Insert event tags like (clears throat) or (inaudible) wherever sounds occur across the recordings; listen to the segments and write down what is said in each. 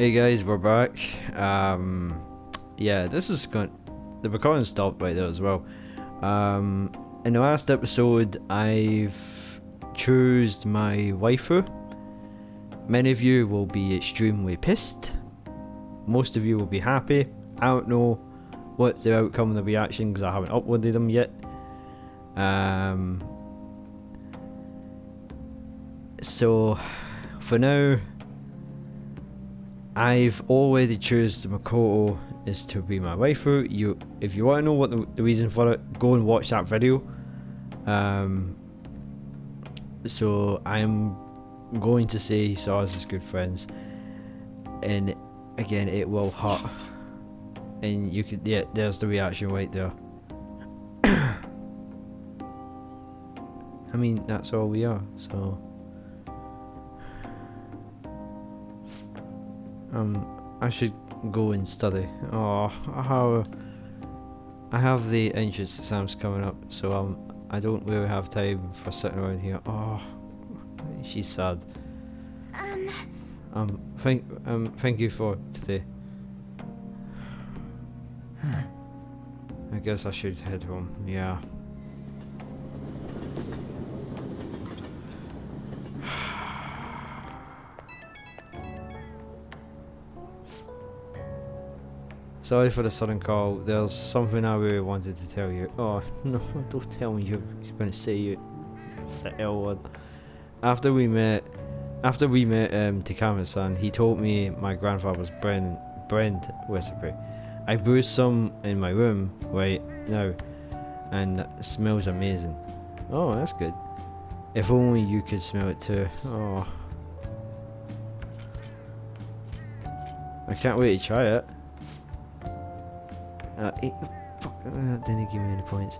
Hey guys, we're back. Um, yeah, this is going. The recording stopped right there as well. Um, in the last episode, I've chose my waifu. Many of you will be extremely pissed. Most of you will be happy. I don't know what the outcome of the reaction because I haven't uploaded them yet. Um, so, for now, I've already chosen Makoto is to be my waifu. You, if you want to know what the, the reason for it, go and watch that video. Um, so I'm going to say Sars is good friends, and again it will hurt. Yes. And you could, yeah, there's the reaction right there. (coughs) I mean, that's all we are. So. Um, I should go and study. Oh, how I have the entrance exams coming up, so um, I don't really have time for sitting around here. Oh, she's sad. Um, Um, thank um, thank you for today. (sighs) I guess I should head home. Yeah. Sorry for the sudden call. There's something I really wanted to tell you. Oh (laughs) no! Don't tell me you're going to say you the L word. After we met, after we met um, Takama-san, he told me my grandfather's brand brand recipe. I brewed some in my room right now, and it smells amazing. Oh, that's good. If only you could smell it too. Oh. I can't wait to try it. Uh, it fuck, uh, didn't give me any points.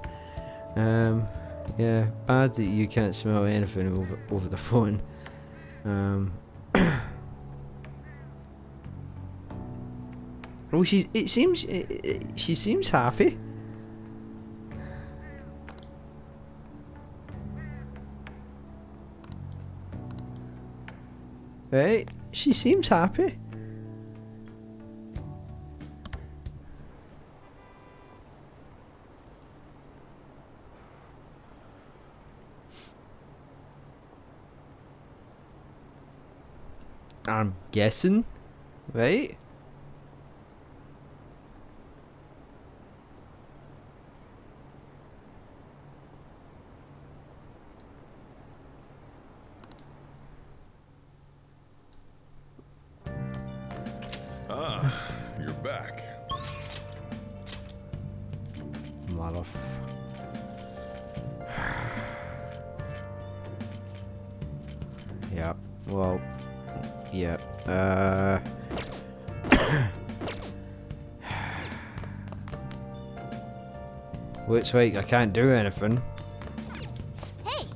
Um, yeah, bad that you can't smell anything over over the phone. Um. (coughs) oh, she. It seems. She seems happy. Right? She seems happy. I'm guessing, right? Looks like I can't do anything. hey,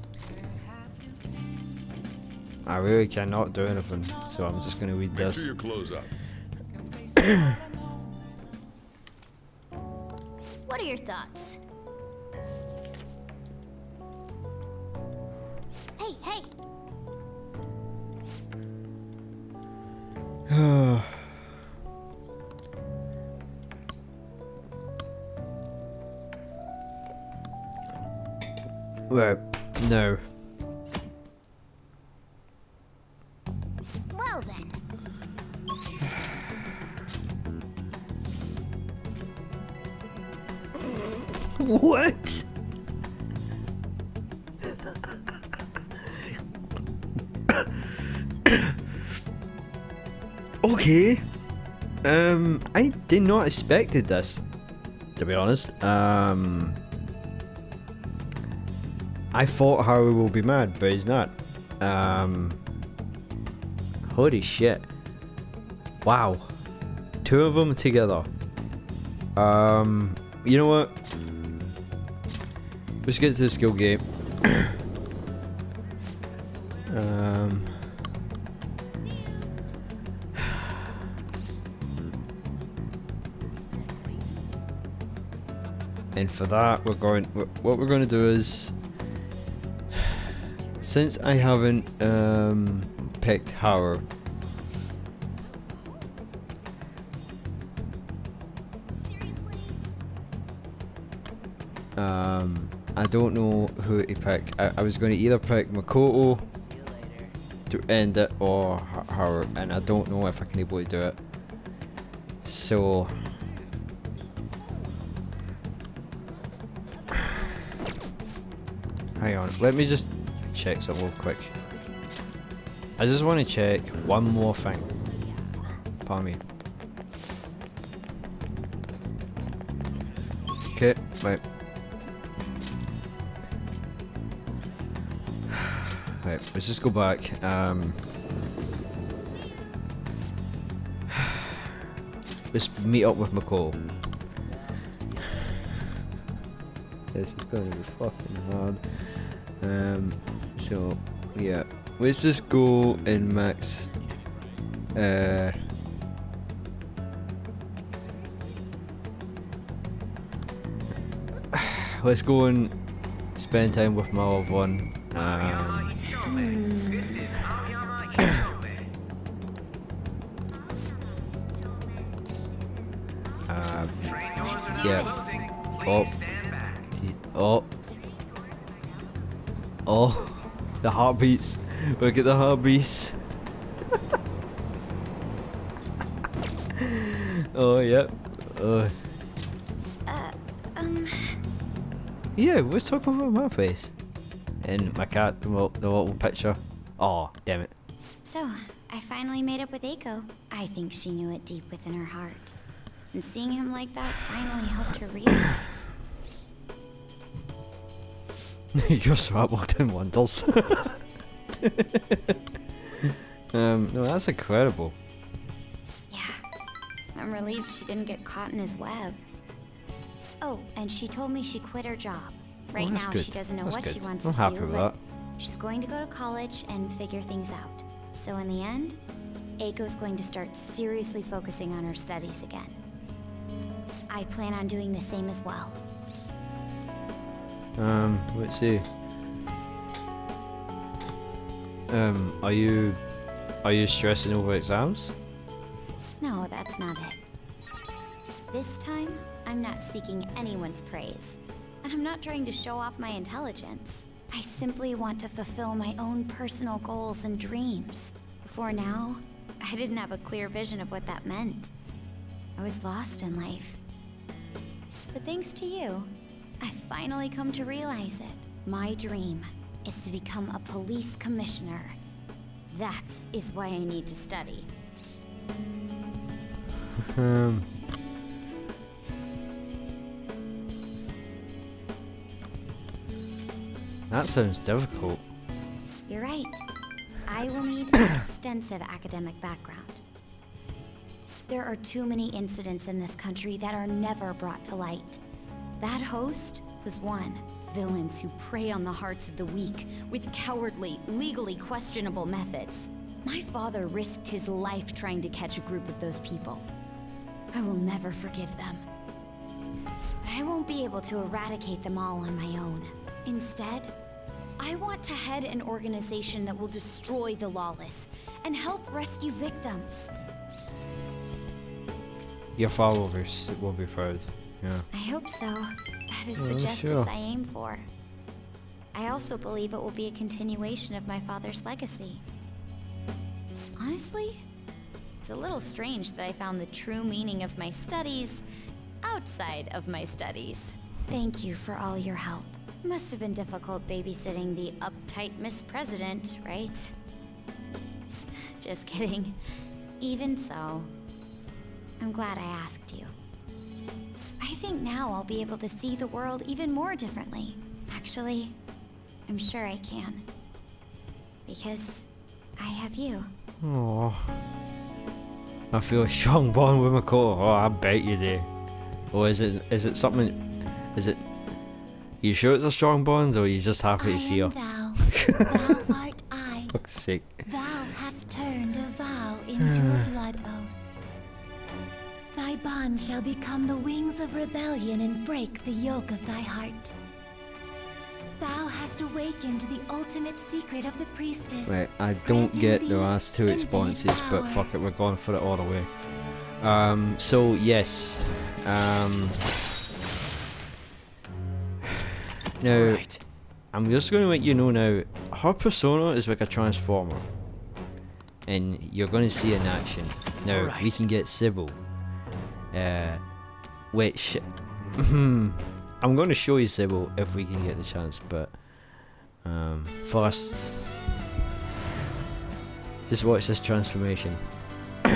I really cannot do anything. So I'm just gonna read Make this. sure your clothes up. (coughs) (coughs) (coughs) well, no. well then. What? okay. Um, I did not expected this, to be honest. Um, I thought Harry will be mad, but he's not. Um, holy shit! Wow, two of them together. Um, you know what? Let's get to the skill game. (coughs) um. (sighs) And for that, we're going. What we're going to do is, since I haven't um, picked Howard, um, I don't know who to pick. I, I was going to either pick Makoto to end it or Howard, and I don't know if I can able to do it. So. (sighs) Hang on, let me just check something real quick. I just want to check one more thing. Pardon me. Okay, right. (sighs) Right, let's just go back. Um, (sighs) let's meet up with McCall. (sighs) This is going to be fucking hard. Um, so, yeah. Let's just go and max. Uh, let's go and spend time with my loved one. Um, um, yeah. Oh. Oh. Oh. The heartbeats. Look at the heartbeats. (laughs) oh, yep. Uh, Uh, um, yeah, let's talk about my face. And my cat, the little, the little picture. Oh, damn it. so, I finally made up with Eiko. I think she knew it deep within her heart. And seeing him like that finally helped her realize. (laughs) You're so worked in wonders. um, no, that's incredible. Yeah, I'm relieved she didn't get caught in his web. Oh, and she told me she quit her job. Right Oh, now, good. she doesn't know That's what good. she wants I'm to happy do, with but that. she's going to go to college and figure things out. So in the end, Eiko's going to start seriously focusing on her studies again. I plan on doing the same as well. Um, let's see. Um, are you, are you stressing over exams? No, that's not it. This time, I'm not seeking anyone's praise. And I'm not trying to show off my intelligence. I simply want to fulfill my own personal goals and dreams. Before now, I didn't have a clear vision of what that meant. I was lost in life. But thanks to you, I finally come to realize it. My dream is to become a police commissioner. That is why I need to study. Um. That sounds difficult. You're right. I will need an (coughs) extensive academic background. There are too many incidents in this country that are never brought to light. That host was one. Villains who prey on the hearts of the weak with cowardly, legally questionable methods. My father risked his life trying to catch a group of those people. I will never forgive them. But I won't be able to eradicate them all on my own. Instead, I want to head an organization that will destroy the lawless and help rescue victims. Your followers will be proud. Yeah. I hope so. That is Oh, the justice sure. I aim for. I also believe it will be a continuation of my father's legacy. Honestly, it's a little strange that I found the true meaning of my studies outside of my studies. Thank you for all your help. Must have been difficult babysitting the uptight Miss President, right? Just kidding. Even so, I'm glad I asked you. I think now I'll be able to see the world even more differently. Actually, I'm sure I can. Because I have you. Oh. I feel a strong bond with Makoto. Oh, I bet you do. Or is it is it something? Is it? You sure it's a strong bond, or are you just happy to see her? thou, (laughs) thou art I. Fuck's sake. Thou hast turned a vow into a (sighs) blood oath. Shall become the wings of rebellion and break the yoke of thy heart. Thou hast awakened the ultimate secret of the priestess. Right, I don't get the last two infinite responses, but fuck it, we're going for it all the way. Um, so yes, um, (sighs) Now, Alright. I'm just going to let you know now, her persona is like a transformer. And you're going to see it in action. Now, we can get Sybil. Uh, which, I'm going to show you Sybil if we can get the chance, but um, first, just watch this transformation. (coughs)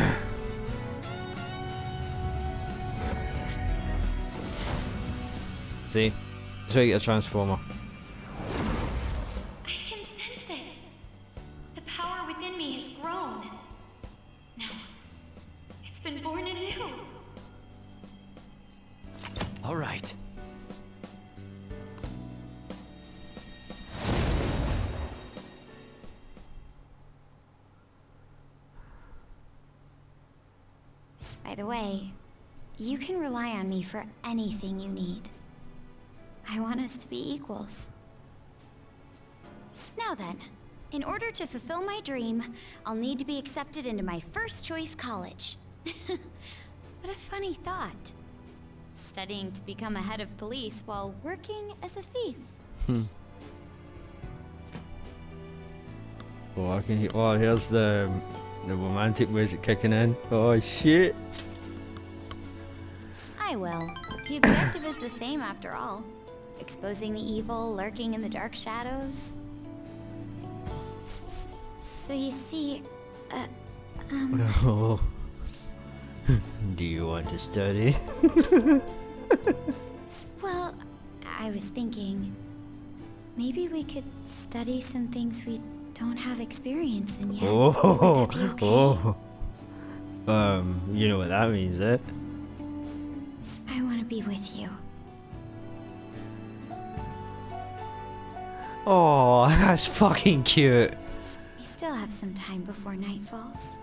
See? How you get a transformer. For anything you need. I want us to be equals. Now then, in order to fulfill my dream, I'll need to be accepted into my first choice college. (laughs) what a funny thought. Studying to become a head of police while working as a thief. Oh, I can hear. Oh, here's the the romantic music kicking in. Oh shit! I will. The objective is the same after all. Exposing the evil lurking in the dark shadows. S- so you see, uh, um, Oh. (laughs) Do you want to study? (laughs) well, I was thinking, maybe we could study some things we don't have experience in yet. Oh, Would that be okay? (laughs) oh. Um, you know what that means, eh? To be with you. Oh, (laughs) that's fucking cute. We still have some time before night falls.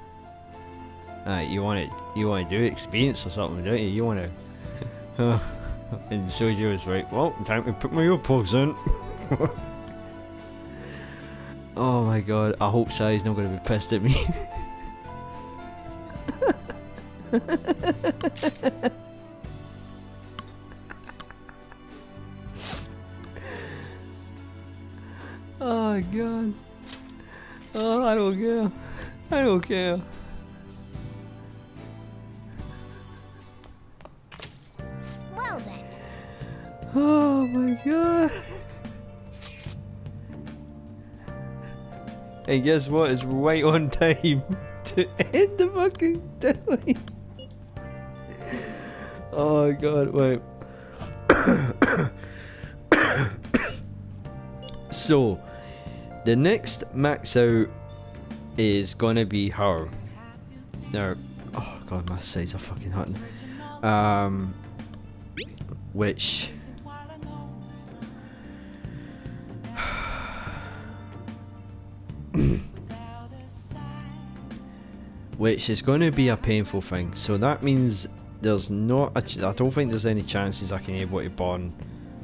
Uh, you want it? You want to do experience or something, don't you? You want to? (laughs) and Soju was right. "Well, time to put my earplugs in." oh my god! I hope Sai's not going to be pissed at me. (laughs) oh god! Oh, I don't care. I don't care. Well then, Oh my god. And guess what? It's right on time (laughs) to end the fucking day. Oh god, wait. (coughs) (coughs) so, the next max out is gonna be her. Now, oh god, my sides are fucking hurting. Um, which (sighs) which is going to be a painful thing. So that means there's not. Ch- I don't think there's any chances I can able to bond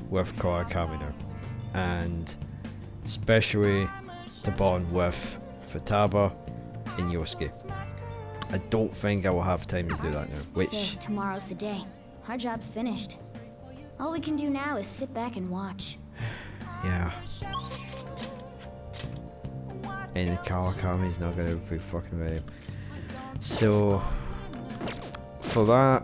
with Kawakami now, and especially to bond with Futaba and Yusuke. I don't think I will have time to do that now. Which so tomorrow's the day. Our job's finished. All we can do now is sit back and watch. (sighs) Yeah. And the Kawakami's not gonna be fucking ready. So for that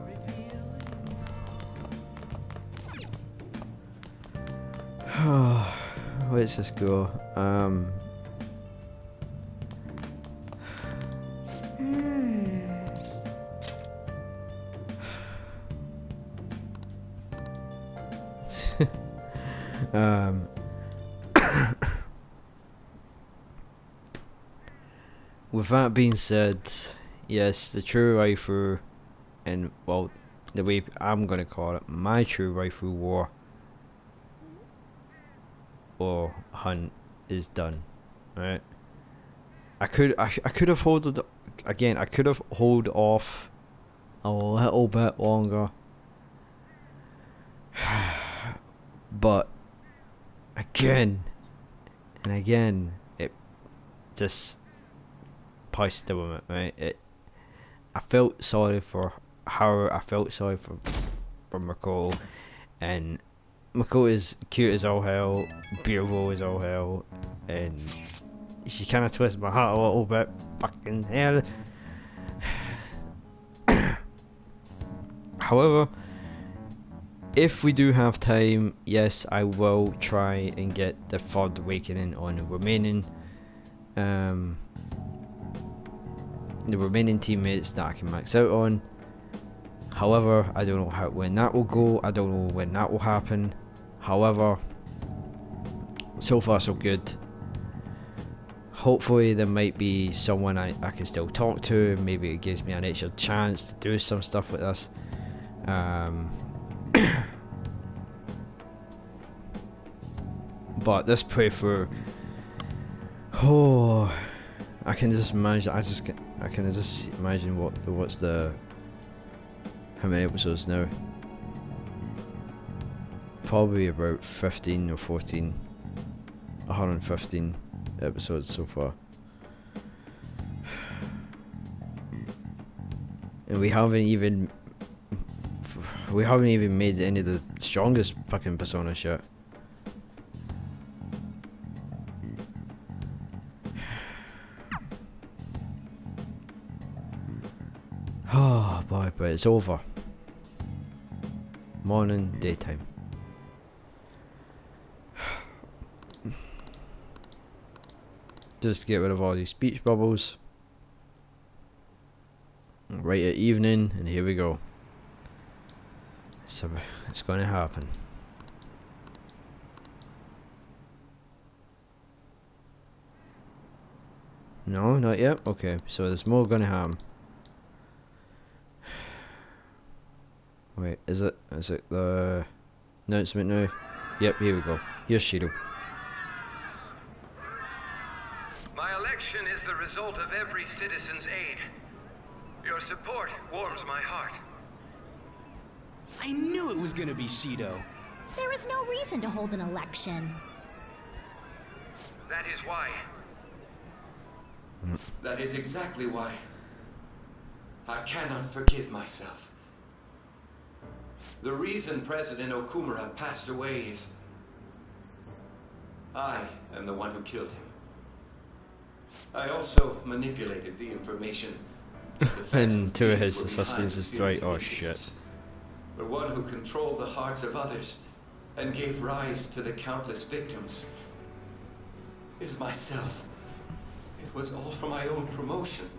(sighs) let's just go. Um um (coughs) with that being said, yes, the true rifle and well the way I'm gonna call it, my true rifle war or hunt is done. Right? I could I, I could have hold again, I could have hold off a little bit longer. (sighs) but again. And again it just pushed the woman right? It I felt sorry for her. I felt sorry for for McCall. And Makoto's cute as all hell, beautiful as all hell, and she kind of twists my heart a little bit. Fucking hell. (sighs) However, if we do have time, yes, I will try and get the third awakening on the remaining, um, the remaining teammates that I can max out on. However, I don't know how when that will go. I don't know when that will happen. However, so far so good. Hopefully there might be someone I, I can still talk to. Maybe it gives me an extra chance to do some stuff with this. Um, (coughs) but let's pray for. oh, I can just imagine. I just can, I can just imagine what what's the how many episodes now? Probably about 15 or 14. 115 episodes so far. (sighs) And we haven't even we haven't even made any of the strongest fucking personas (sighs) yet. Oh ah, boy, but it's over. Morning, daytime. (sighs) Just get rid of all these speech bubbles. Right at evening, and here we go. So it's going to happen. No, not yet. Okay, so there's more going to happen. Wait, is it? Is it the announcement now? Yep, here we go. Here's. My election is the result of every citizen's aid. Your support warms my heart. I knew it was gonna be Shido. There is no reason to hold an election. That is why. That is exactly why. I cannot forgive myself. The reason President Okumura passed away is... I am the one who killed him. I also manipulated the information. (laughs) The Phantom And two of his were behind assistants the is series right. Oh incidents. shit. The one who controlled the hearts of others and gave rise to the countless victims is myself. It was all for my own promotion.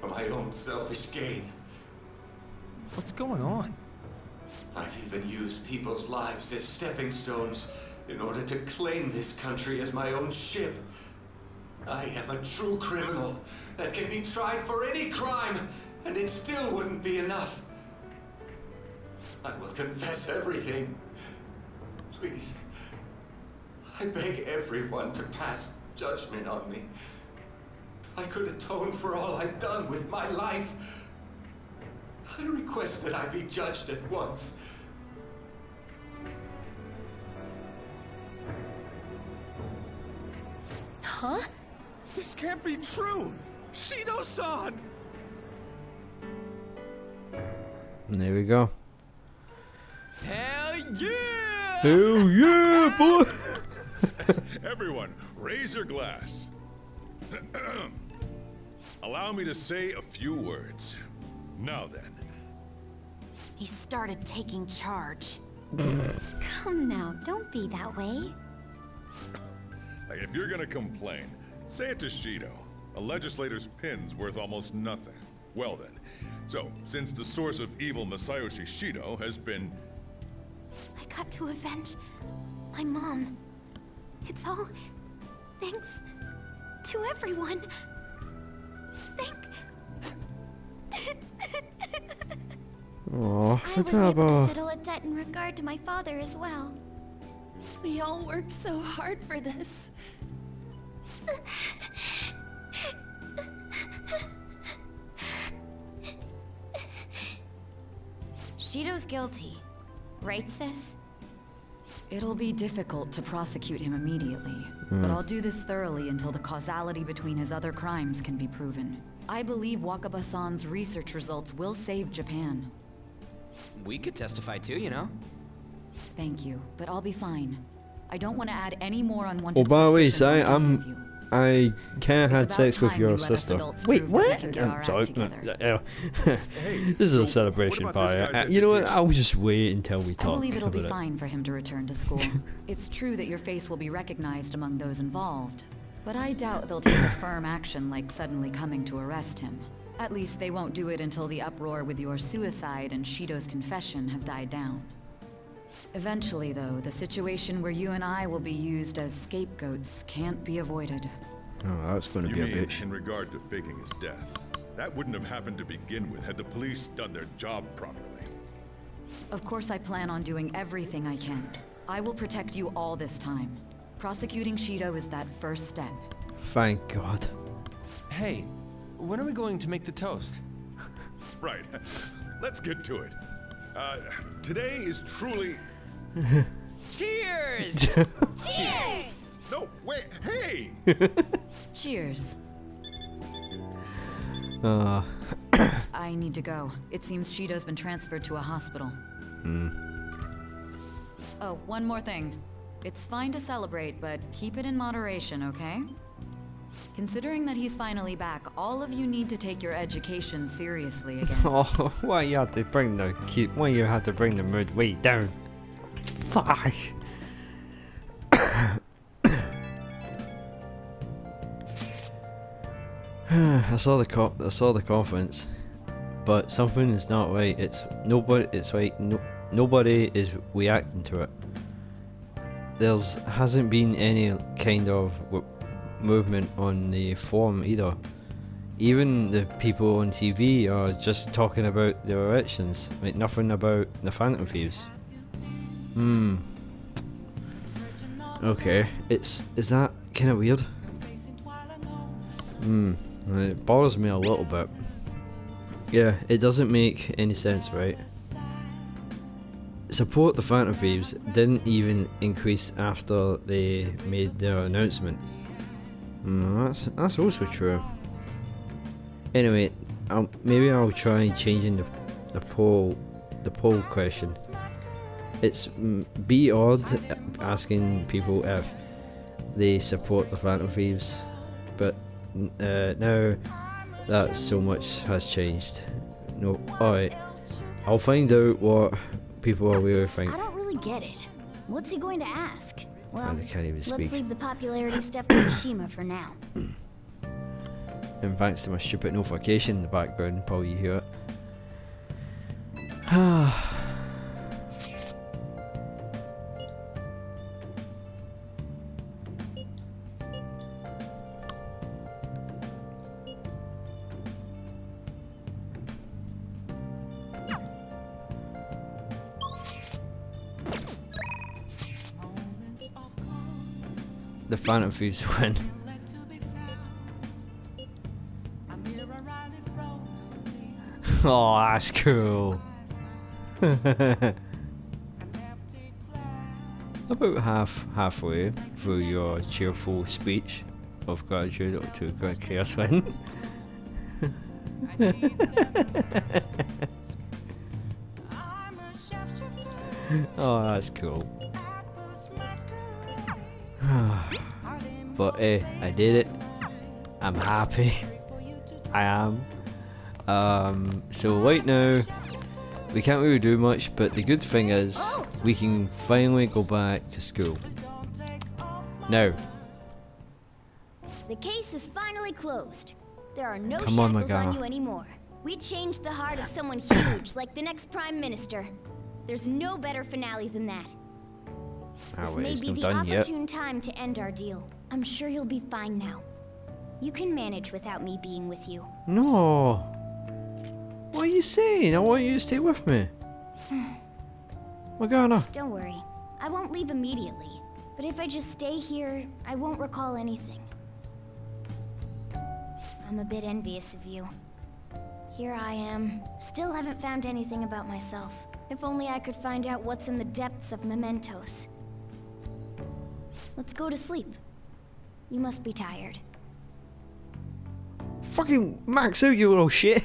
For my own selfish gain. What's going on? I've even used people's lives as stepping stones in order to claim this country as my own ship. I am a true criminal that can be tried for any crime, and it still wouldn't be enough. I will confess everything. Please. I beg everyone to pass judgment on me. If I could atone for all I've done with my life, I request that I be judged at once. Huh? This can't be true! Shido-san! And there we go. Hell yeah! Hell yeah, boy! (laughs) (laughs) Everyone, raise your glass. (clears throat) Allow me to say a few words. Now then, He started taking charge. Come now, don't be that way. if you're gonna complain, say it to Shido. A legislator's pin's worth almost nothing. Well then, so since the source of evil Masayoshi Shido has been I got to avenge my mom. It's all thanks to everyone. Thank. Oh, I was able to settle a debt in regard to my father as well. We all worked so hard for this. (laughs) Shido's guilty, right, sis? It'll be difficult to prosecute him immediately, but hmm. I'll do this thoroughly until the causality between his other crimes can be proven. I believe Wakaba-san's research results will save Japan. We could testify too, you know? Thank you, but I'll be fine. I don't want to add any more unwanted Oh, by the way, suspicions Si, I'm you. I kind of It's had sex with your we let us sister. Wait, prove that we what? can get our I'm sorry. together. Hey, (laughs) this is so a celebration party. Uh, you know what? I'll just wait until we talk. I believe it'll be it. fine for him to return to school. (laughs) it's true that your face will be recognized among those involved, but I doubt they'll take a firm action like suddenly coming to arrest him. At least they won't do it until the uproar with your suicide and Shido's confession have died down. Eventually, though, the situation where you and I will be used as scapegoats can't be avoided. Oh, that's going to You be a mean bitch. in regard to faking his death? That wouldn't have happened to begin with had the police done their job properly. Of course I plan on doing everything I can. I will protect you all this time. Prosecuting Shido is that first step. Thank God. Hey, when are we going to make the toast? Right. (laughs) Let's get to it. Uh, today is truly. Cheers! (laughs) Cheers! No, wait, hey! (laughs) Cheers. Uh, (coughs) I need to go. It seems Shido's been transferred to a hospital. Oh, one more thing. It's fine to celebrate, but keep it in moderation, okay? Considering that he's finally back, all of you need to take your education seriously again. (laughs) oh, why you have to bring the keep? Why you have to bring the mood way down? Fuck. (sighs) I saw the co- I saw the conference, but something is not right. It's nobody. It's like no, nobody is reacting to it. There's hasn't been any kind of movement on the forum either. Even the people on TV are just talking about their elections, like nothing about the Phantom Thieves. Hmm. Okay, it's is that kind of weird? Hmm. It bothers me a little bit. Yeah, it doesn't make any sense, right? Support the Phantom Thieves didn't even increase after they made their announcement. Hmm, that's that's also true. Anyway, I'll, maybe I'll try changing the the poll the poll question. It's be odd asking people if they support the Phantom Thieves, but uh, now that so much has changed. No, alright. I'll find out what people are really think. I don't really get it. What's he going to ask? Well, they can't even let's leave the popularity stuff to Mishima for now. And thanks to my stupid notification in the background, probably you hear it. the (sighs) Phantom Thieves win. oh, that's cool. (laughs) About half halfway through your cheerful speech of gratitude to a Great Chaos (laughs) Win. (laughs) oh, that's cool. But eh, I did it. I'm happy. (laughs) I am. Um, so right now, we can't really do much, but the good thing is, we can finally go back to school. Now, The case is finally closed. There are no Come on, shackles on, you anymore. We changed the heart of someone huge, like the next Prime Minister. There's no better finale than that. ah this wait, may be the done yet. opportune time to end our deal. I'm sure you'll be fine now. You can manage without me being with you. No. What are you saying? I want you to stay with me. (sighs) Morgana. Don't worry. I won't leave immediately. But if I just stay here, I won't recall anything. I'm a bit envious of you. Here I am. Still haven't found anything about myself. If only I could find out what's in the depths of mementos. Let's go to sleep. You must be tired. Fucking max out, you little shit.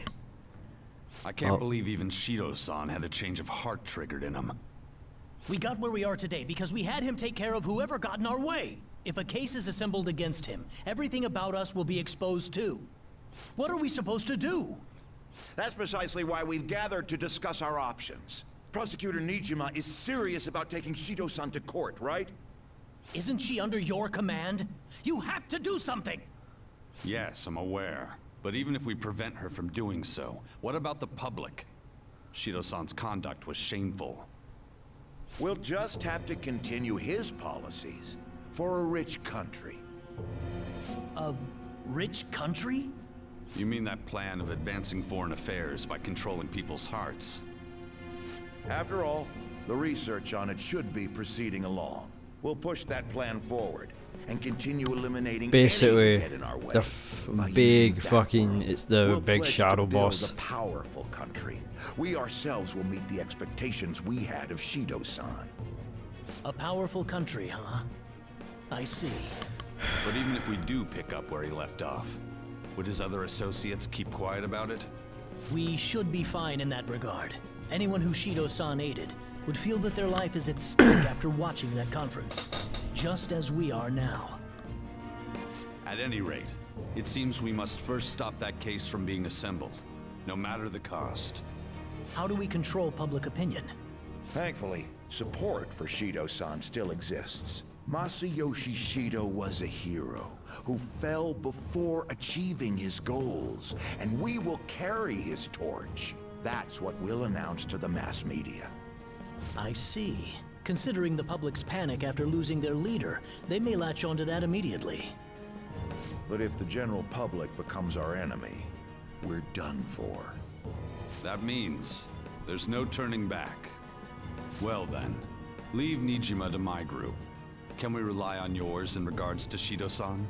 I can't Oh. believe even Shido-san had a change of heart triggered in him. We got where we are today because we had him take care of whoever got in our way. If a case is assembled against him, everything about us will be exposed too. What are we supposed to do? That's precisely why we've gathered to discuss our options. Prosecutor Niijima is serious about taking Shido-san to court, right? Isn't she under your command? You have to do something! Yes, I'm aware. But even if we prevent her from doing so, what about the public? Shido-san's conduct was shameful. We'll just have to continue his policies for a rich country. A rich country? You mean that plan of advancing foreign affairs by controlling people's hearts? After all, the research on it should be proceeding along. We'll push that plan forward and continue eliminating Basically, any that get in our way. the f- big fucking, plan, it's the we'll big shadow boss. a powerful country. We ourselves will meet the expectations we had of Shido-san. A powerful country, huh? I see. But even if we do pick up where he left off, would his other associates keep quiet about it? We should be fine in that regard. Anyone who Shido-san aided would feel that their life is at stake after watching that conference. Just as we are now. At any rate, it seems we must first stop that case from being assembled, no matter the cost. How do we control public opinion? Thankfully, support for Shido-san still exists. Masayoshi Shido was a hero who fell before achieving his goals, and we will carry his torch. That's what we'll announce to the mass media. I see. Considering the public's panic after losing their leader, they may latch onto that immediately. But if the general public becomes our enemy, we're done for. That means there's no turning back. Well then, leave Niijima to my group. Can we rely on yours in regards to Shido-san?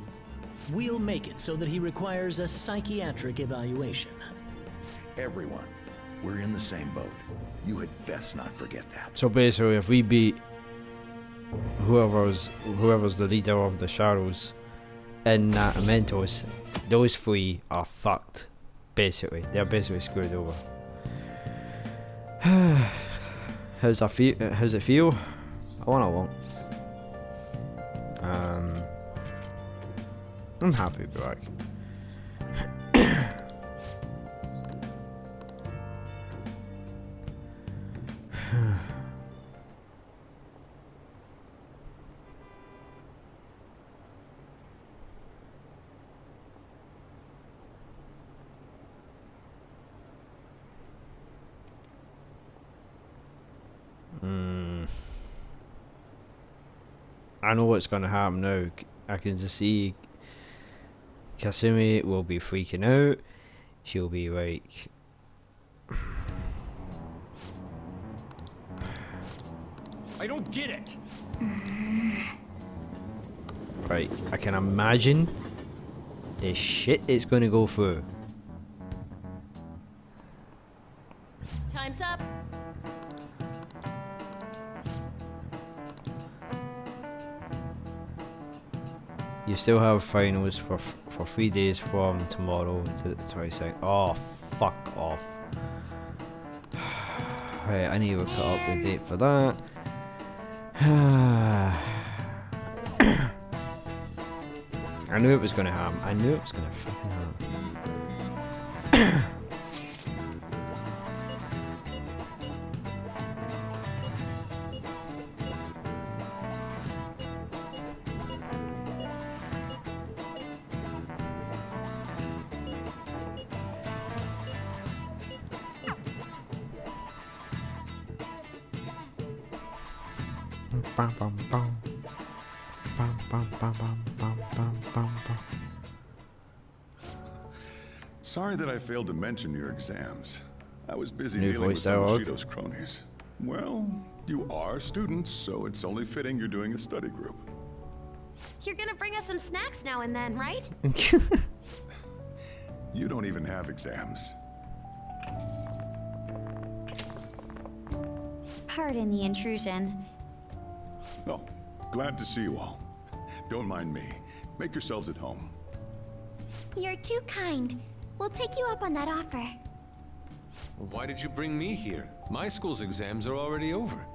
We'll make it so that he requires a psychiatric evaluation. Everyone, we're in the same boat. You had best not forget that. So basically, if we beat whoever's whoever's the leader of the Shadows in that Mementos, those three are fucked. Basically, they're basically screwed over. (sighs) how's that feel? How's it feel? I want to won't. Um, I'm happy to be back. I know what's going to happen now. I can just see Kasumi will be freaking out. She'll be like, I don't get it! (sighs) right, I can imagine the shit it's going to go through. Still have finals for for three days from tomorrow to the 22nd. Oh, fuck off. (sighs) right, I need to cut up the date for that. (sighs) (coughs) I knew it was going to happen. I knew it was going to fucking happen. To mention your exams. I was busy New dealing with voice some of dialogue. Shido's cronies. Well, you are students, so it's only fitting you're doing a study group. You're gonna bring us some snacks now and then, right? (laughs) You don't even have exams. Pardon the intrusion. Oh, glad to see you all. Don't mind me. Make yourselves at home. You're too kind. We'll take you up on that offer. Why did you bring me here? My school's exams are already over.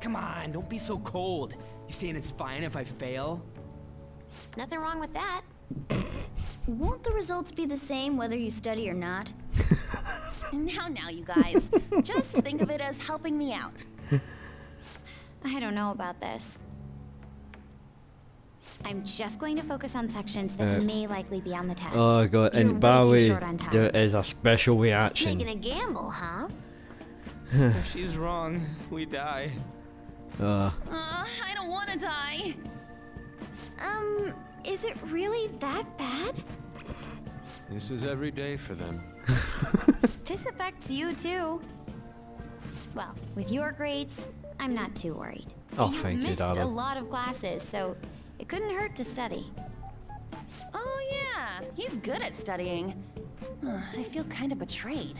Come on, don't be so cold. You saying it's fine if I fail? Nothing wrong with that. Won't the results be the same whether you study or not? (laughs) Now, now, you guys. Just think of it as helping me out. (laughs) I don't know about this. I'm just going to focus on sections that Uh, may likely be on the test. Oh god, You're and by the way, short on time. there is a special reaction. Making a gamble, huh? (sighs) if she's wrong, we die. Uh, Uh, I don't want to die. Um, is it really that bad? This is every day for them. (laughs) This affects you too. Well, with your grades, I'm not too worried. Oh, you thank you, missed a lot of classes, so it couldn't hurt to study. Oh, yeah. He's good at studying. Uh, I feel kind of betrayed.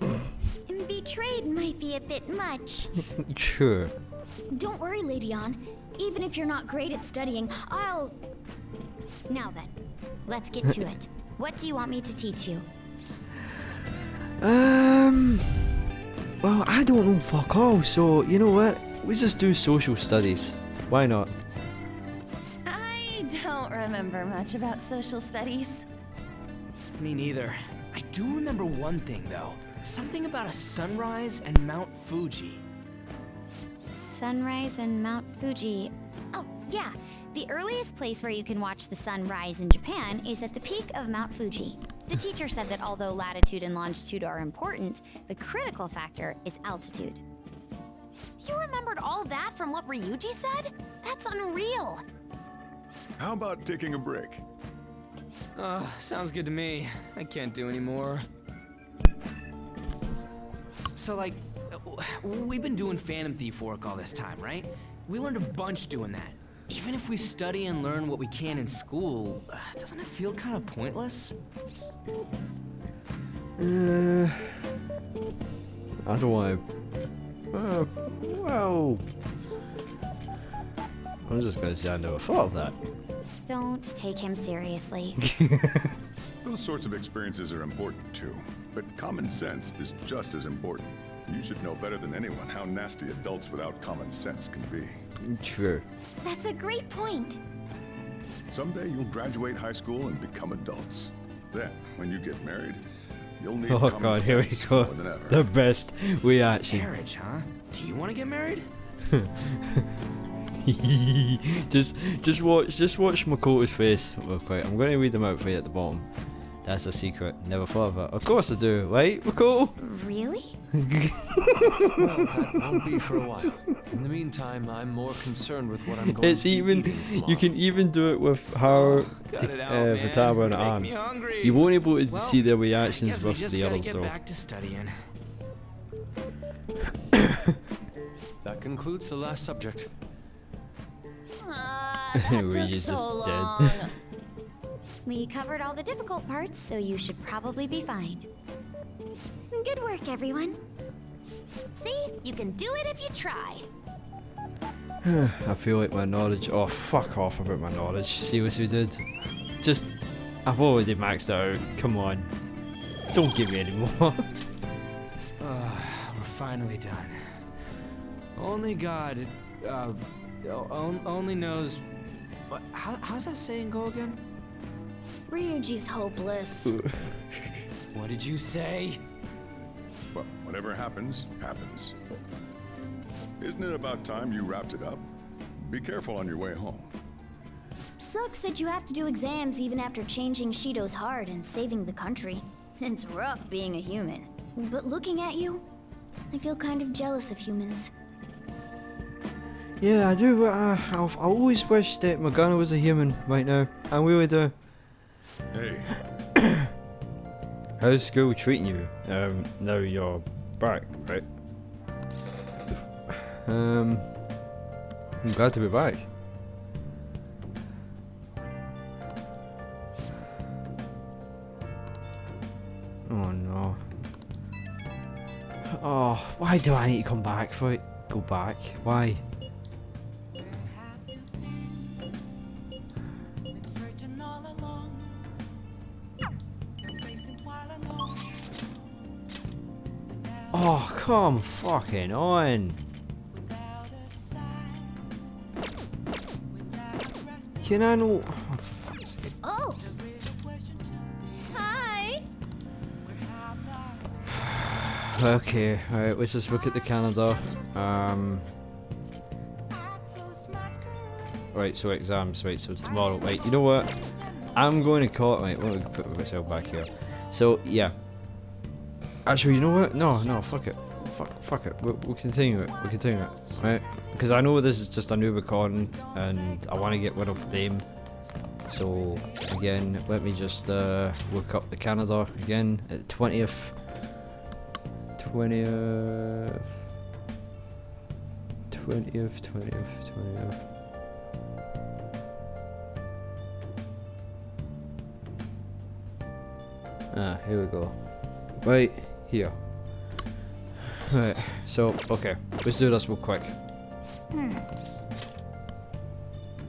(laughs) Betrayed might be a bit much. (laughs) sure. Don't worry, Lady Ann. Even if you're not great at studying, I'll... Now then, let's get to (laughs) it. What do you want me to teach you? Um. Well, I don't know fuck all, so you know what? We just do social studies. Why not? I don't remember much about social studies. Me neither. I do remember one thing, though. Something about a sunrise and Mount Fuji. Sunrise and Mount Fuji. Oh, yeah. The earliest place where you can watch the sun rise in Japan is at the peak of Mount Fuji. The hmm. teacher said that although latitude and longitude are important, the critical factor is altitude. You remembered all that from what Ryuji said? That's unreal. How about taking a break? Uh, sounds good to me. I can't do any more. So, like, uh, we've been doing Phantom Thief work all this time, right? We learned a bunch doing that. Even if we study and learn what we can in school, uh, doesn't it feel kind of pointless? Uh, I don't want to. Uh, well, I'm just gonna say I never thought of that. Don't take him seriously. (laughs) Those sorts of experiences are important too, but common sense is just as important. You should know better than anyone how nasty adults without common sense can be. True. That's a great point. Someday you'll graduate high school and become adults. Then, when you get married, you'll need Oh common god, here we sense go. more than ever. The best reaction. Marriage, huh? Do you want to get married? (laughs) (laughs) just, just watch, just watch Makoto's face real quick. I'm going to read them out for you at the bottom. That's a secret. Never thought of it. Of course I do, right, Makoto? Really? well, that won't be for a while. In the meantime, I'm more concerned with what I'm going It's to be even. eating tomorrow. You can even do it with her, cut it out, uh, man. And Make Ann. me hungry. You won't be able to Well, see their reactions guess we with the others get though. back to studying. (coughs) That concludes the last subject. (laughs) That We're took just so dead. long. (laughs) We covered all the difficult parts, so you should probably be fine. Good work, everyone. See? You can do it if you try. (sighs) I feel like my knowledge. Oh, fuck off about my knowledge. See what we did? Just. I've already maxed it out. Come on. Don't give me any more. (laughs) Ah, we're finally done. Only God, uh, o- only knows. What, how, how's that saying go again? Ryuji's hopeless. (laughs) What did you say? Well, whatever happens, happens. Isn't it about time you wrapped it up? Be careful on your way home. Sucks that you have to do exams even after changing Shido's heart and saving the country. (laughs) It's rough being a human. But looking at you, I feel kind of jealous of humans. Yeah, I do. Uh, I, I always wish that Morgana was a human right now. I really do. Hey, (coughs) How's school treating you? Um, now you're back, right? Um, I'm glad to be back. Oh no. Oh, why do I need to come back for it? Go back? Why? Oh, come fucking on. Can I know? Oh, for fuck's sake. Oh! Hi! (sighs) Okay, alright, let's just look at the calendar. Um. Right, so exams, right, so tomorrow, right, you know what? I'm going to call it, right, let me put myself back here. So, yeah. Actually, you know what? No, no, fuck it. Fuck, fuck it. We'll, we'll continue it. We'll continue it, right? Because I know this is just a new recording, and I want to get rid of them. So, again, let me just uh, look up the Canada again at the 20th. 20th. 20th, 20th, 20th. Ah, here we go. Right here. Right, so, okay. Let's do this real quick. Hmm.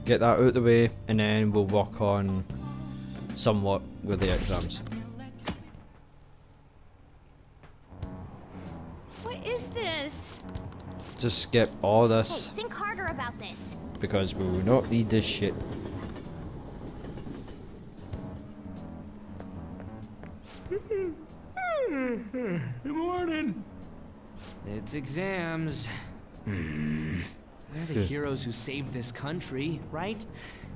Get that out of the way, and then we'll work on somewhat with the exams. What is this? Just skip all Hey, this, think harder about this. because we will not need this shit. Exams. Hmm. They're the heroes who saved this country, right?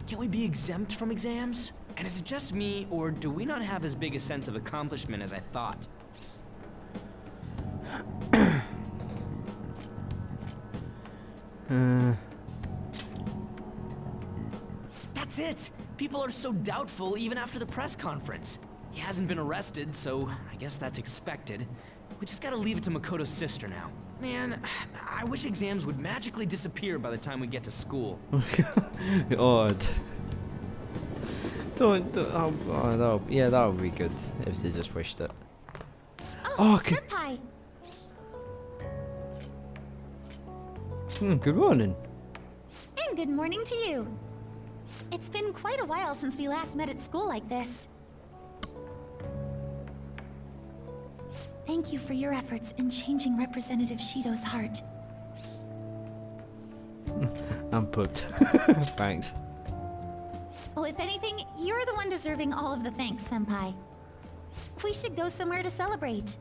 Can't we be exempt from exams? And is it just me, or do we not have as big a sense of accomplishment as I thought? (coughs) Uh, That's it! People are so doubtful even after the press conference. He hasn't been arrested, so I guess that's expected. We just gotta leave it to Makoto's sister now. Man, (sighs) I wish exams would magically disappear by the time we get to school. (laughs) odd. Don't, don't oh, oh, that'll, yeah, that would be good if they just wished it. Oh, okay. Senpai! Hmm, good morning. And good morning to you. It's been quite a while since we last met at school like this. Thank you for your efforts in changing Representative Shido's heart. (laughs) I'm put. (laughs) Thanks. Oh, if anything, you're the one deserving all of the thanks, Senpai. We should go somewhere to celebrate.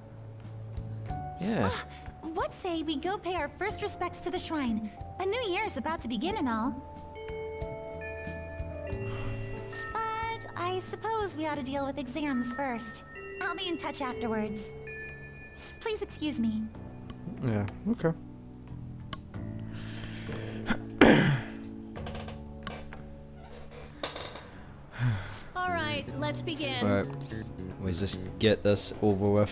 Yeah. Ah, what say we go pay our first respects to the shrine? A new year is about to begin and all. But I suppose we ought to deal with exams first. I'll be in touch afterwards. Please excuse me. Yeah, okay. Alright, let's begin. Right. We just get this over with.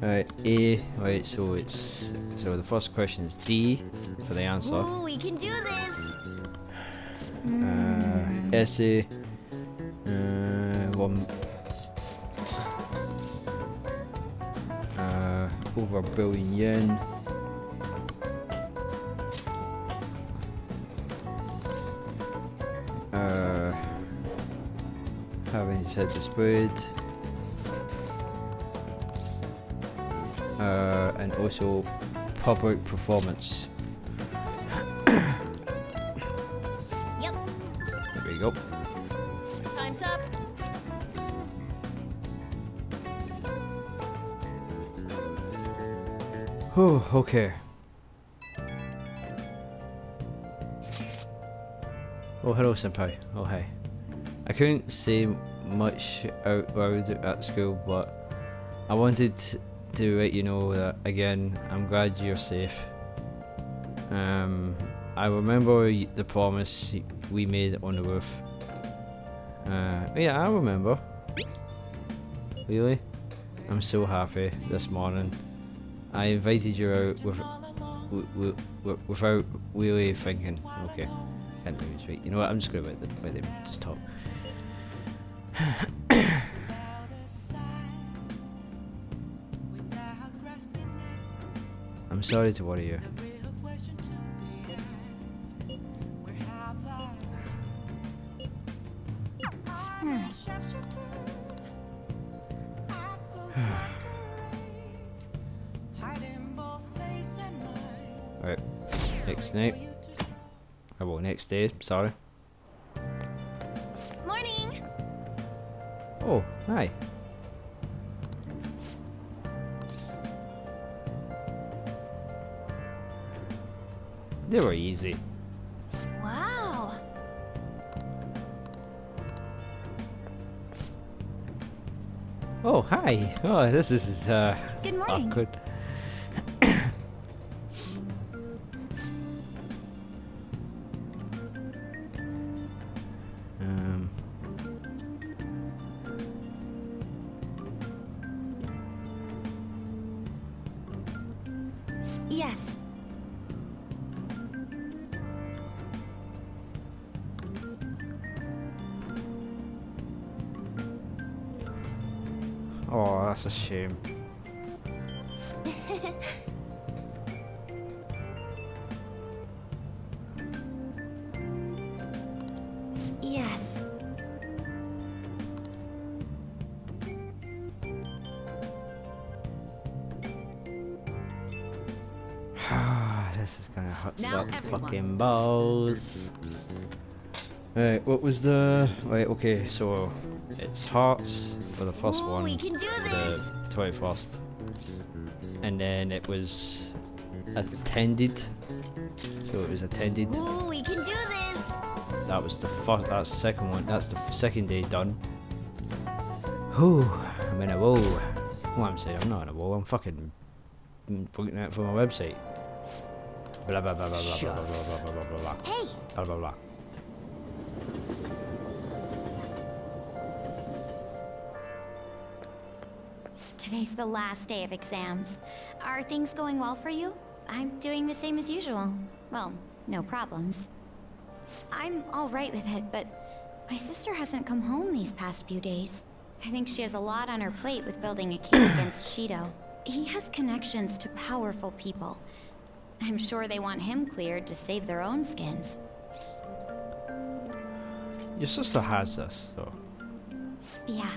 Right, A. Right, so it's so the first question is D for the answer. Ooh, we can do this. Uh, essay. Uh, one. Over a billion yen. Uh, having his head displayed. Uh, and also public performance. Okay. Oh, hello, senpai. Oh, hey. I couldn't say much out loud at school, but I wanted to let you know that again. I'm glad you're safe. Um, I remember the promise we made on the roof. Uh, yeah, I remember. Really? I'm so happy this morning. I invited you out with, w- w- w- without really thinking. Okay, can't really speak. You know what? I'm just let them, let them just talk. (coughs) I'm sorry to worry you. Day, sorry. Morning! Oh, hi. They were easy. Wow! Oh, hi. Oh, this is, uh, Good morning. awkward. This is gonna some everyone. fucking balls. Right, what was the... Right, okay, so it's hearts for the first Ooh, one, we can do the 21st. And then it was attended. So it was attended. Ooh, we can do this. That was the first, that's the second one, that's the second day done. Whew, I'm in a woe. What I'm saying, I'm not in a woe, I'm fucking looking at for my website. Blah blah blah blah blah blah blah blah blah blah blah. Hey. Blah blah blah. Today's the last day of exams. Are things going well for you? I'm doing the same as usual. Well, no problems. I'm alright with it, but my sister hasn't come home these past few days. I think she has a lot on her plate with building a case (coughs) against Shido. He has connections to powerful people. I'm sure they want him cleared to save their own skins. Your sister has this, though. Yeah,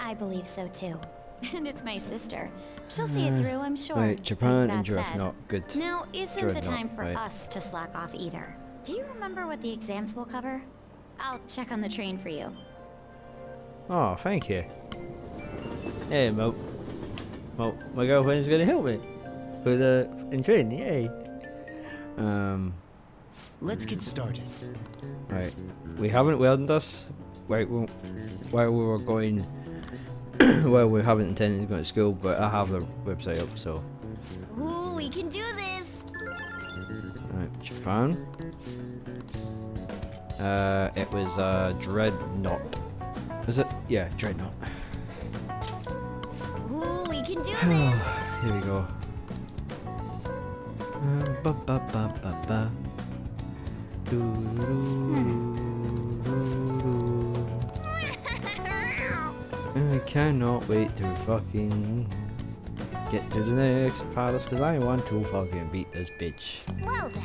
I believe so too. (laughs) And it's my sister. She'll see it Uh, through, I'm sure. Right, Japan and said, Dreadnought, good. Now isn't the time for right. us to slack off either. Do you remember what the exams will cover? I'll check on the train for you. Oh, thank you. Hey, Mo. Mo, my girlfriend's gonna help me with the in training. Yay. Um. Let's get started. Right. We haven't learned this. Right. Well, while we were going. (coughs) well, we haven't intended to go to school, but I have the website up, so. Ooh, we can do this! Right, Japan. Uh, it was uh, Dreadnought. Is it? Yeah, Dreadnought. Ooh, we can do (sighs) this! Here we go. Ba ba ba ba ba. I cannot wait to fucking get to the next palace because I want to fucking beat this bitch. well then.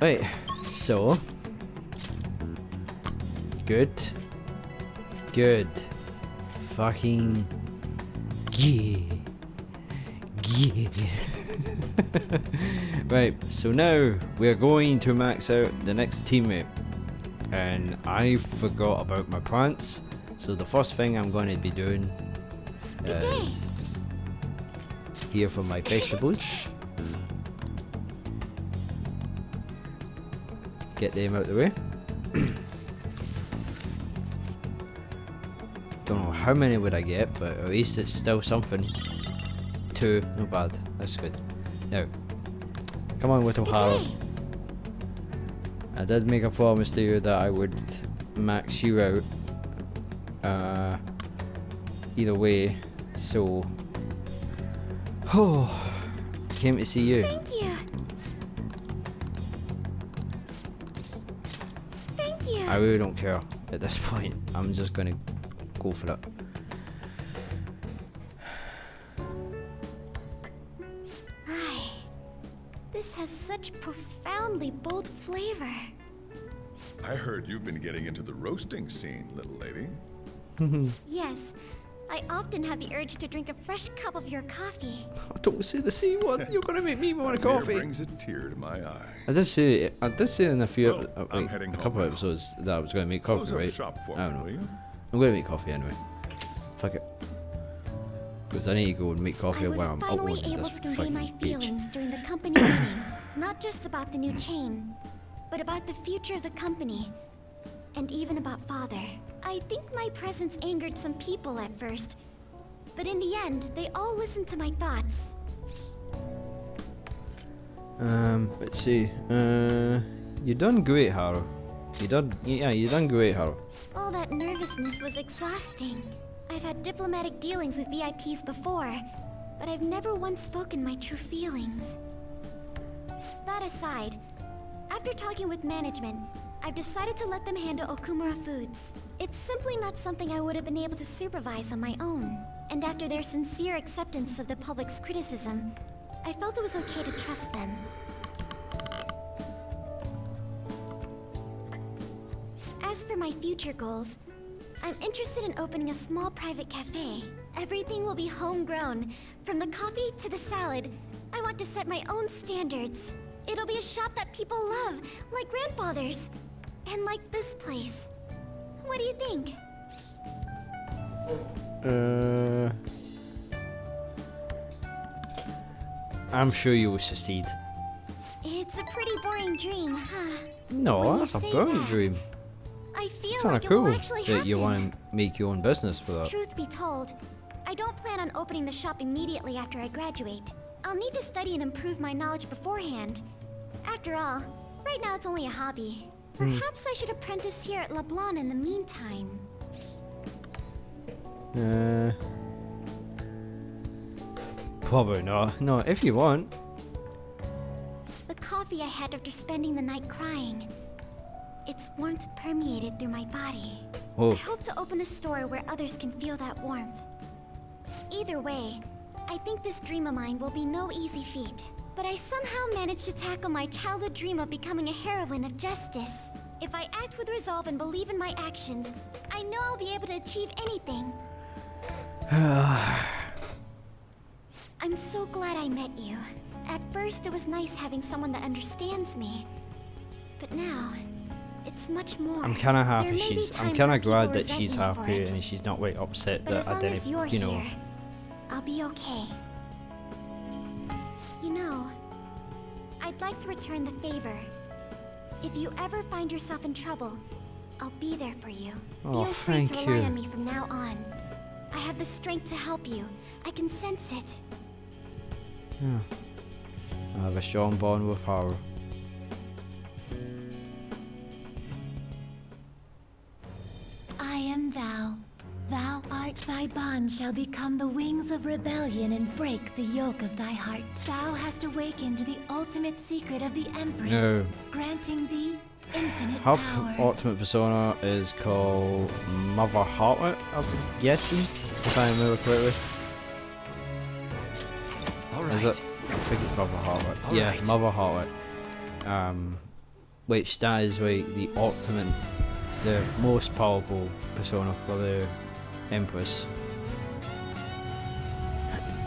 Right, so. Good. Good. Fucking. Yeah. Yeah. (laughs) right, so now we're going to max out the next teammate. And I forgot about my plants. So the first thing I'm going to be doing is here for my vegetables. Get them out of the way. (coughs) Don't know how many would I get, but at least it's still something. Two, not bad. That's good. Now, come on, little Harold. I did make a promise to you that I would max you out. Uh, either way, so. Oh, came to see you. Thank you. Thank you. I really don't care at this (laughs) point. I'm just gonna go for it. Roasting scene, little lady. Yes, I often have the urge to drink a fresh cup of your coffee. I don't say the C one. You're gonna make me want a (laughs) Here coffee. brings a tear to my eye. I did say I did say in a few Well, uh, I'm like, a couple now. episodes that I was going to make coffee, up right? shop for I me, don't will know. you? I'm going to make coffee anyway. Fuck it. Because I need to go and make coffee I was while I'm finally uploading able this to convey my fucking page. feelings during the company (coughs) meeting. Not just about the new chain, but about the future of the company. And even about father. I think my presence angered some people at first. But in the end, they all listened to my thoughts. Um, let's see. Uh, you done great, Haru. You done, yeah, you done great, Haru. All that nervousness was exhausting. I've had diplomatic dealings with VIPs before, but I've never once spoken my true feelings. That aside, after talking with management, I've decided to let them handle Okumura Foods. It's simply not something I would have been able to supervise on my own. And after their sincere acceptance of the public's criticism, I felt it was okay to trust them. As for my future goals, I'm interested in opening a small private cafe. Everything will be homegrown, from the coffee to the salad. I want to set my own standards. It'll be a shop that people love, like grandfather's. And like this place. What do you think? Uh, I'm sure you will succeed. It's a pretty boring dream, huh? No, that's a boring that, dream. I feel Kind like of it will cool that you want to make your own business for that. Truth be told, I don't plan on opening the shop immediately after I graduate. I'll need to study and improve my knowledge beforehand. After all, right now it's only a hobby. Hmm. Perhaps I should apprentice here at Leblanc in the meantime. Uh, probably not. No, if you want. The coffee I had after spending the night crying. Its warmth permeated through my body. Oh. I hope to open a store where others can feel that warmth. Either way, I think this dream of mine will be no easy feat. But I somehow managed to tackle my childhood dream of becoming a heroine of justice. If I act with resolve and believe in my actions, I know I'll be able to achieve anything. (sighs) I'm so glad I met you. At first, it was nice having someone that understands me. But now, it's much more. I'm kind of happy There may be she's. I'm kind of glad that she's happy and she's not like upset But that I didn't, you know. here, I'll be okay. You know, I'd like to return the favor. If you ever find yourself in trouble, I'll be there for you. Oh, Feel free to rely you. on me from now on. I have the strength to help you. I can sense it. Hmm. Yeah. I have a strong bond with Haru. I am thou. Thou art thy bond shall become the wings of rebellion and break the yoke of thy heart. Thou hast awakened the ultimate secret of the Empress, No. granting thee infinite Her power. p- ultimate persona is called Mother Harlot, I'm guessing, if I remember correctly. Is it? I think it's Mother Harlot. yeah, Alright. Mother Harlot. Um, which that is like the ultimate, the most powerful persona for the Empress. (coughs)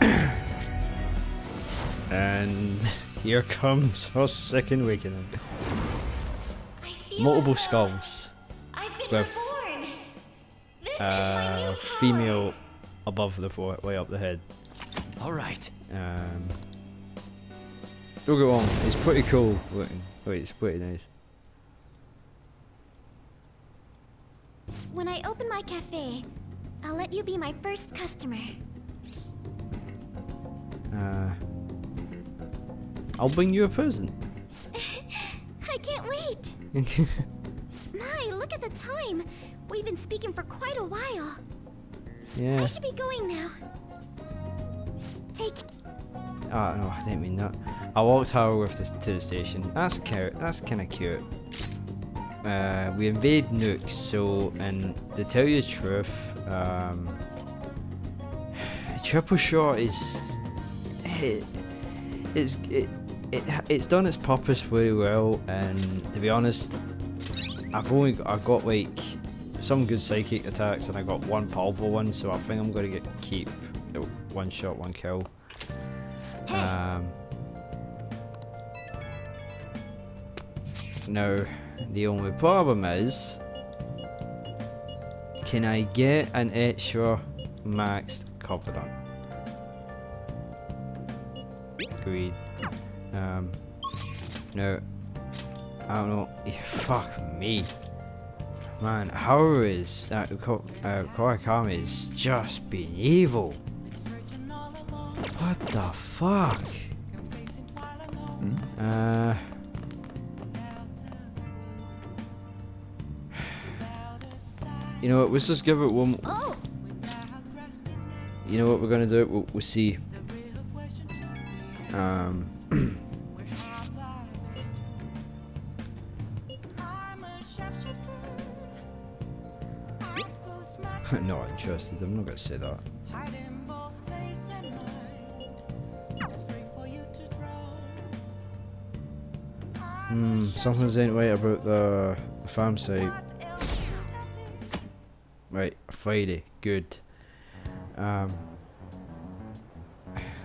and (laughs) here comes her second awakening. Multiple skulls. with uh, female above the foot, way up the head. All right. Um, don't get wrong, it's pretty cool looking. Wait, it's pretty nice. When I open my cafe, I'll let you be my first customer. Uh, I'll bring you a present. (laughs) I can't wait! (laughs) My, look at the time! We've been speaking for quite a while. yeah. I should be going now. Take Ah, no, I didn't mean that. I walked her with this to the station. That's cute. That's kind of cute. Uh, we invade Nook, so, and to tell you the truth, um, Triple Shot is, it, it's, it, it, it's done its purpose very well, and to be honest, I've only, got, I've got like some good psychic attacks, and I got one powerful one, so I think I'm going to get keep one shot, one kill. Um, now, the only problem is, can I get an extra maxed Covenant? Agreed. Um, no, I don't know. (laughs) Fuck me. Man, how is that uh, Kawakami is just being evil? What the fuck? Hmm? Uh. You know what? Let's just give it one. You know what we're gonna do? We'll, we'll see. Um. (clears throat) not interested. I'm not gonna say that. Hmm, something's ain't right about the farm site. Right, Friday, good. Um,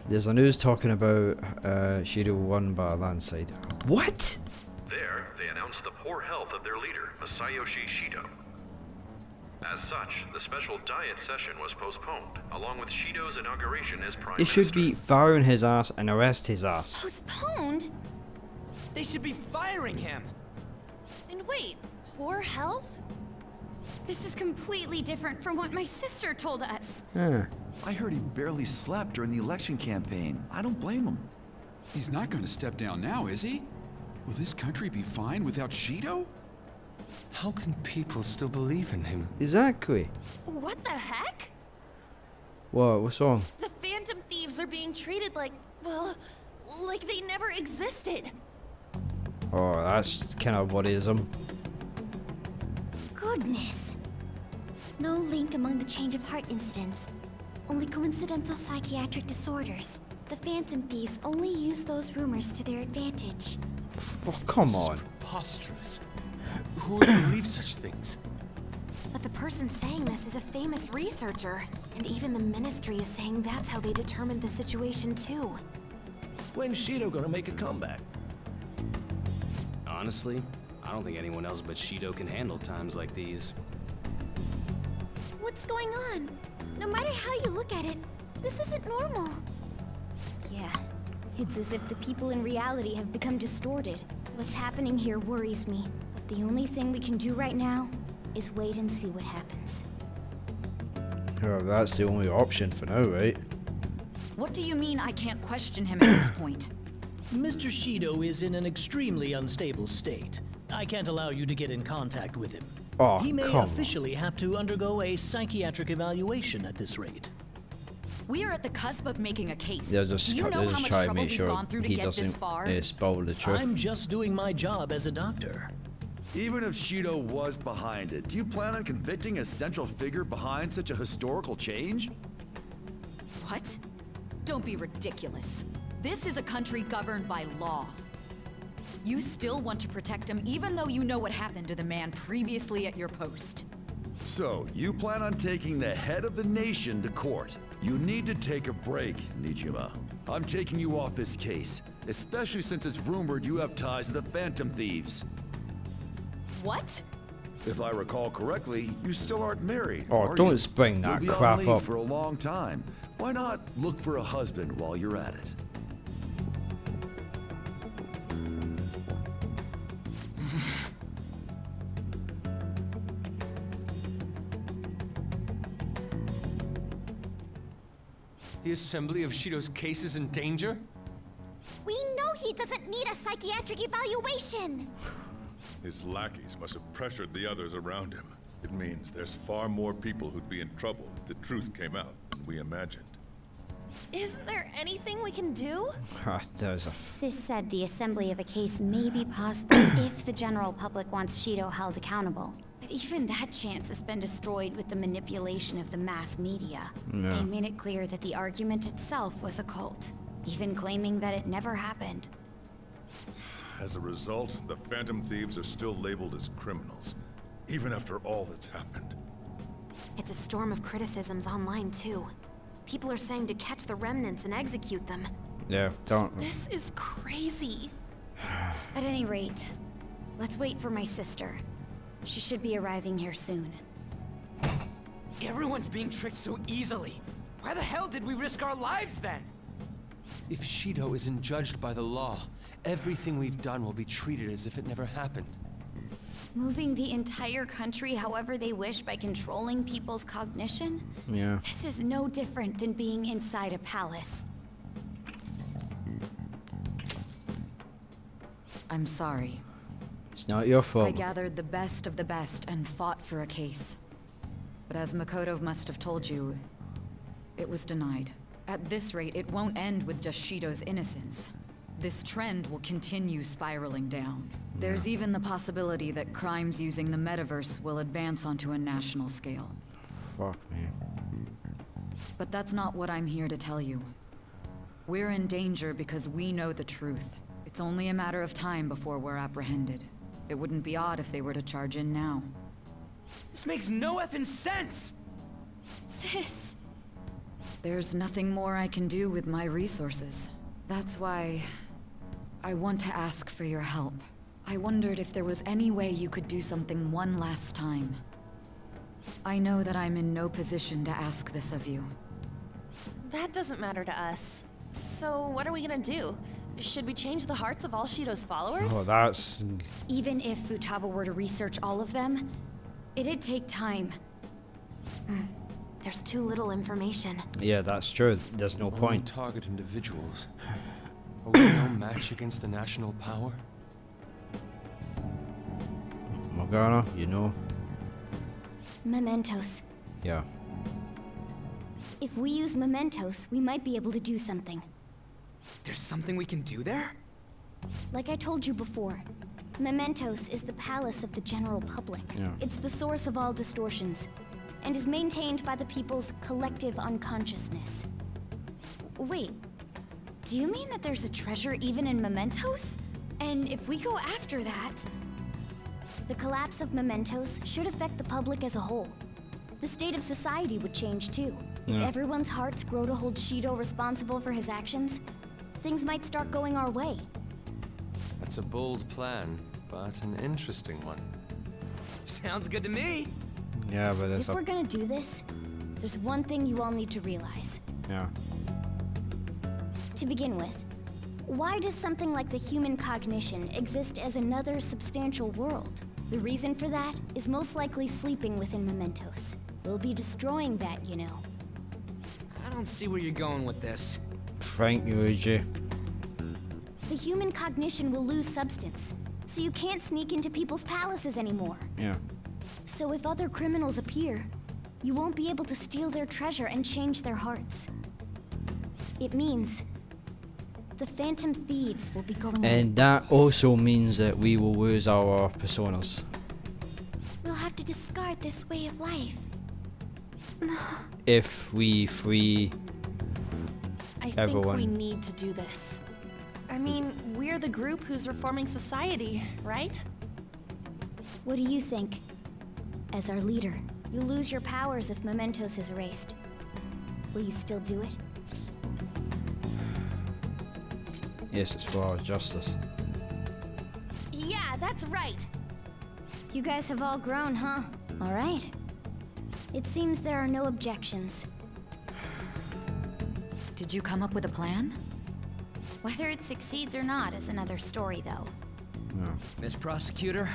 there's a news talking about uh, Shido won by a landslide. What? There, they announced the poor health of their leader, Masayoshi Shido. As such, the special diet session was postponed, along with Shido's inauguration as prime They should be firing his ass and arrest his ass. Postponed? They should be firing him! And wait, poor health? This is completely different from what my sister told us. Yeah. I heard he barely slept during the election campaign. I don't blame him. He's not going to step down now, is he? Will this country be fine without Shido? How can people still believe in him? Exactly. What the heck? What? What's wrong? The Phantom Thieves are being treated like, well, like they never existed. Oh, that's kind of worrisome. Um. Goodness. No link among the change of heart incidents. Only coincidental psychiatric disorders. The Phantom Thieves only use those rumors to their advantage. Oh, come on. Preposterous. Who would believe such things? But the person saying this is a famous researcher, and even the Ministry is saying that's how they determined the situation too. When's Shido gonna make a comeback? Honestly, I don't think anyone else but Shido can handle times like these. What's going on? No matter how you look at it, this isn't normal. Yeah, it's as if the people in reality have become distorted. What's happening here worries me. But the only thing we can do right now is wait and see what happens. Oh, that's the only option for now, right? What do you mean I can't question him at this (coughs) point? Mr. Shido is in an extremely unstable state. I can't allow you to get in contact with him. Oh, he may come on. officially have to undergo a psychiatric evaluation at this rate. We are at the cusp of making a case. They're just, do you know they're how just much to trouble make we've sure gone through to he get this doesn't far? uh, spoil the truth. I'm just doing my job as a doctor. Even if Shido was behind it, do you plan on convicting a central figure behind such a historical change? What? Don't be ridiculous. This is a country governed by law. You still want to protect him even though you know what happened to the man previously at your post. So, you plan on taking the head of the nation to court. You need to take a break, Niijima. I'm taking you off this case, especially since it's rumored you have ties to the Phantom Thieves. What? If I recall correctly, you still aren't married. Oh, are don't you? spring that You'll be crap on leave up. for a long time. Why not look for a husband while you're at it? The assembly of Shido's case is in danger? We know he doesn't need a psychiatric evaluation! (sighs) His lackeys must have pressured the others around him. It means there's far more people who'd be in trouble if the truth came out than we imagined. Isn't there anything we can do? (sighs) Ah, there's a Sis said the assembly of a case may be possible (clears throat) if the general public wants Shido held accountable. But even that chance has been destroyed with the manipulation of the mass media. Yeah. They made it clear that the argument itself was a cult, even claiming that it never happened. As a result, the Phantom Thieves are still labeled as criminals. even after all that's happened. It's a storm of criticisms online, too. People are saying to catch the remnants and execute them. Yeah, don't. This is crazy. (sighs) At any rate, let's wait for my sister. She should be arriving here soon. Everyone's being tricked so easily. Why the hell did we risk our lives then? If Shido isn't judged by the law, everything we've done will be treated as if it never happened. Moving the entire country however they wish by controlling people's cognition? Yeah. This is no different than being inside a palace. I'm sorry. It's not your fault. I gathered the best of the best and fought for a case. But as Makoto must have told you, it was denied. At this rate, it won't end with just Shido's innocence. This trend will continue spiraling down. There's even the possibility that crimes using the metaverse will advance onto a national scale. Fuck me. But that's not what I'm here to tell you. We're in danger because we know the truth. It's only a matter of time before we're apprehended. It wouldn't be odd if they were to charge in now. This makes no effing sense! Sis! There's nothing more I can do with my resources. That's why... I want to ask for your help. I wondered if there was any way you could do something one last time. I know that I'm in no position to ask this of you. That doesn't matter to us. So what are we gonna do? Should we change the hearts of all Shido's followers? Oh, that's. Even if Futaba were to research all of them, it'd take time. Hmm. There's too little information. Yeah, that's true. There's no Only point. target individuals. Are we no (sighs) match against the national power? Morgana, you know. Mementos. Yeah. If we use mementos, we might be able to do something. There's something we can do there? Like I told you before, Mementos is the palace of the general public. Yeah. It's the source of all distortions, and is maintained by the people's collective unconsciousness. Wait, do you mean that there's a treasure even in mementos? And if we go after that... The collapse of mementos should affect the public as a whole. The state of society would change too. Yeah. If everyone's hearts grow to hold Shido responsible for his actions, things might start going our way. That's a bold plan, but an interesting one. Sounds good to me. Yeah, but it's If a. we're gonna do this, there's one thing you all need to realize. Yeah. To begin with, why does something like the human cognition exist as another substantial world? The reason for that is most likely sleeping within mementos. We'll be destroying that, you know. I don't see where you're going with this. Thank you, AJ. The human cognition will lose substance, so you can't sneak into people's palaces anymore. Yeah. So if other criminals appear, you won't be able to steal their treasure and change their hearts. It means the Phantom Thieves will be going And that business. also means that we will lose our personas. We'll have to discard this way of life. (sighs) If we free I think we need to do this. I mean, we're the group who's reforming society, right? What do you think? As our leader, you lose your powers if Mementos is erased. Will you still do it? Yes, it's for our justice. Yeah, that's right. You guys have all grown, huh? All right. It seems there are no objections. Did you come up with a plan? Whether it succeeds or not is another story, though. Hmm. Miss Prosecutor,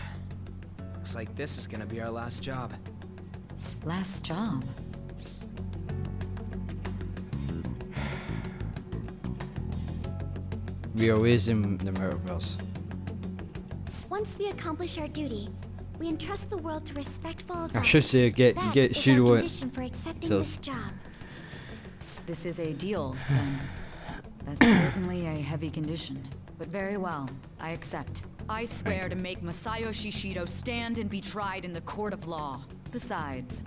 looks like this is gonna be our last job. Last job? We are raising the metaverse. Once we accomplish our duty, we entrust the world to respectful adults. I should say get That get is our Shido for accepting this job. This is a deal, (sighs) then. That's certainly a heavy condition. But very well, I accept. I swear to make Masayoshi Shido stand and be tried in the court of law. Besides,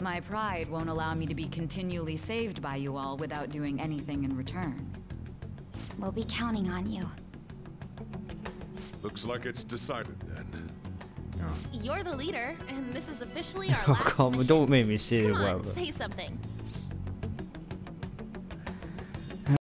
my pride won't allow me to be continually saved by you all without doing anything in return. We'll be counting on you. Looks like it's decided then. You're the leader, and this is officially our (laughs) Oh last come on, mission. don't make me say the Come on, word. say something.